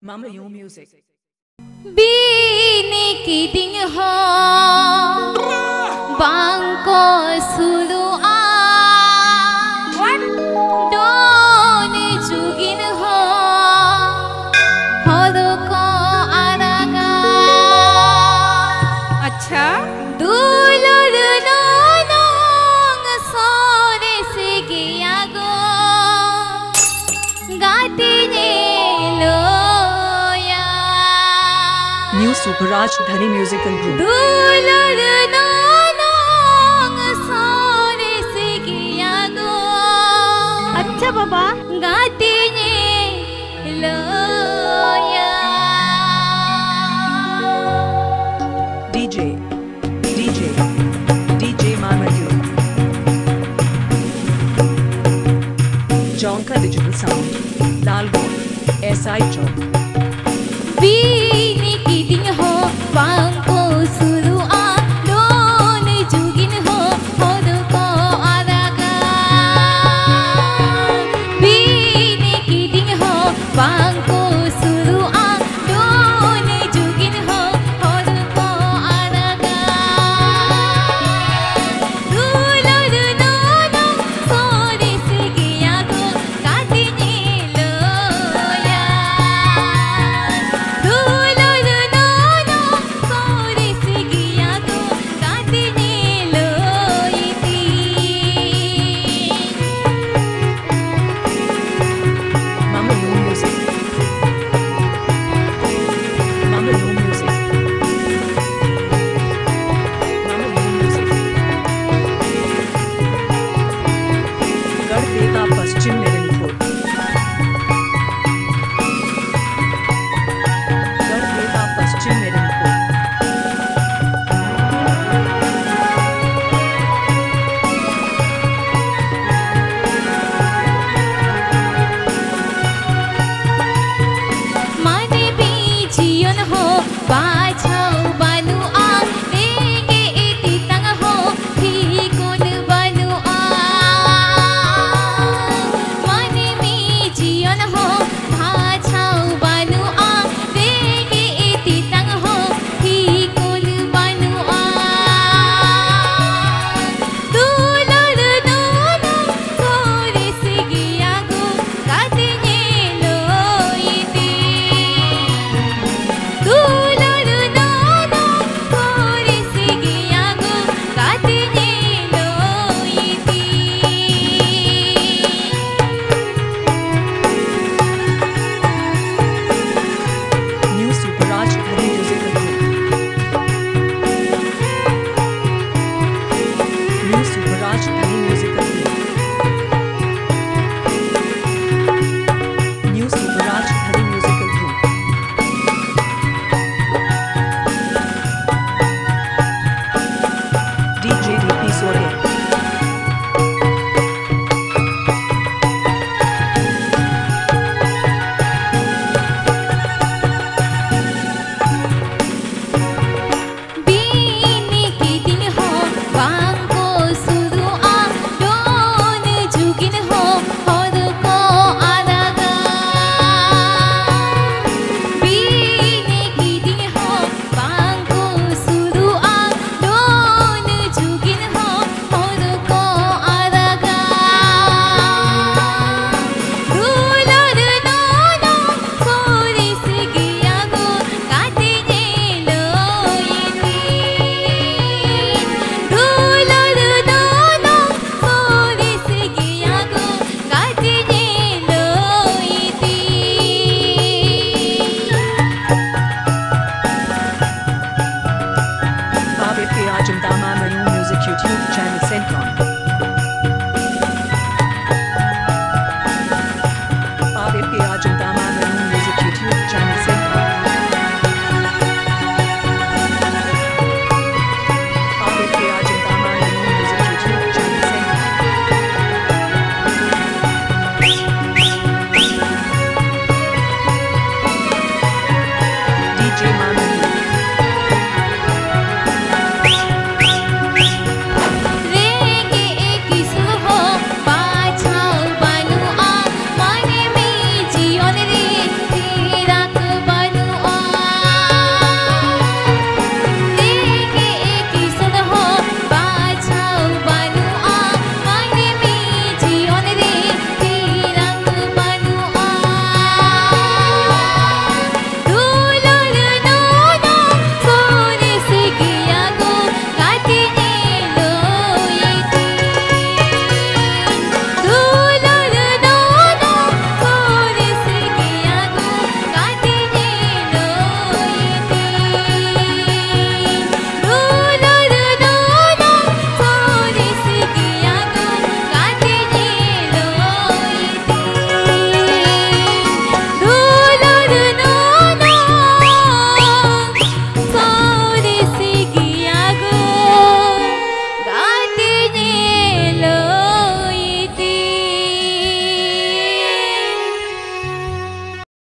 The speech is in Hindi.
Mama, you music. Be naked in your heart. New Superraj Dhani Musical Group. दुलर नोनोंग सोरे से गया गो अच्छा बाबा गाते ने लोया DJ. DJ. DJ Mama You. Jonka Digital Sound. Lalgod. SI Chowk. बीनी की दिन हो सुरु आ bye time. Moreno.